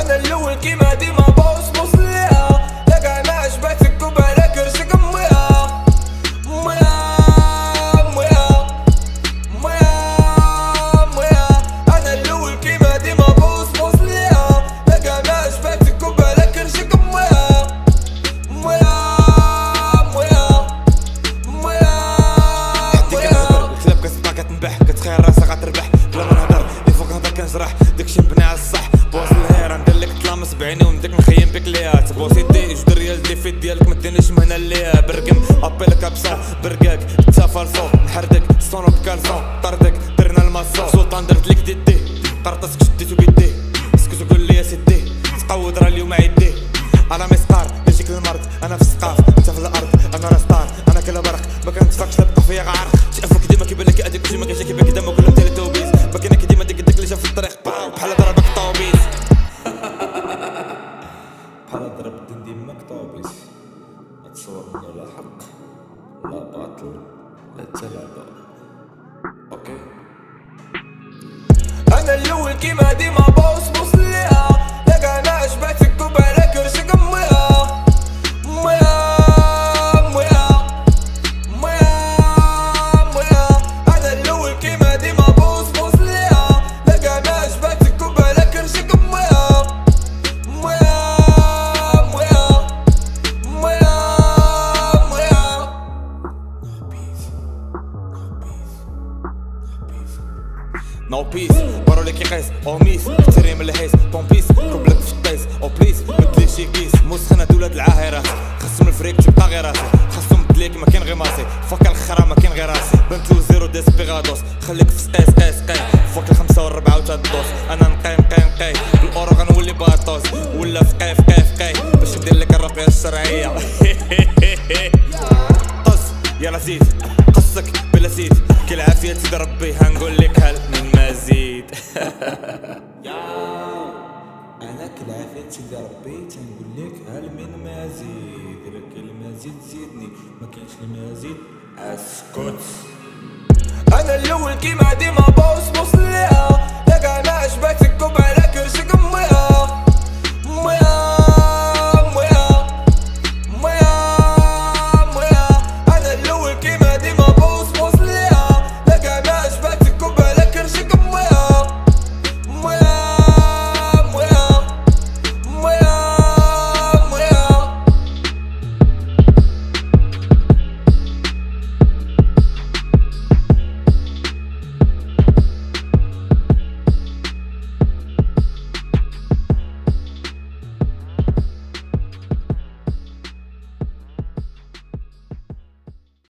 أنا الأول كيما ديما بوس بوس ليها لقى أنا عجبت الكوبا لا كرشك مويا مويا مويا مويا مويا أنا الأول كيما ديما بوس بوس ليها لقى أنا عجبت الكوبا لا كرشك مويا مويا مويا مويا ديك الهضر الكلاب كتبقى كتنبح كتخيل راسها غتربح. مبني على الصح. بوس الهير ندير لك تلامس بعيني ونديك نخيم بك ليها تبوسي دي جوج ريال دي فيت ديالك مدينيش مهنا ليها برقم ابيلك ابسون برقاك تفالصو نحردك ستونو بكالسون طردك درنا الماسو. سلطان درت لك ديدي قرطاسك شديتو بيدي اسكت وقول لي يا سيدي. تقود راه اليوم عيدي. أنا مسقار يجيك المرض. أنا في السقاف. أنت في الأرض. بحال ضربت ديماك طوبيس تصور لا حق لا باطل لا تلعب أوكي. أنا الأول كيما ديما بوس نو بيس برو لي كيقيس أو ميس كتري من الحيس بومبيس كوبلك في الطيس أو بليس بدلي شي كيس مسخنة دولة العاهرات خصهم الفريك تبقى غير راسي خصهم بدليك ما كاين غير ماسي فوق الخرا ما كاين غير راسي بنتو زيرو ديسبيغادوس خليك في سقي سقي سقي فوق الخمسة والربعة وتدوس أنا نقي نقي نقي بالاورو غنولي باطوس ولا فقي فقي فقي باش ندير لك الرقية الشرعية قص يلا زيد قصك بلا زيد كل عافية سيد ربي هنقول لك هل من أنا كالعافية سيدي ربي تنقول لك هل من مزيد كاين المزيد زيدني ما كاينش المزيد أسكت. أنا الأول كيما ديما بوس بوس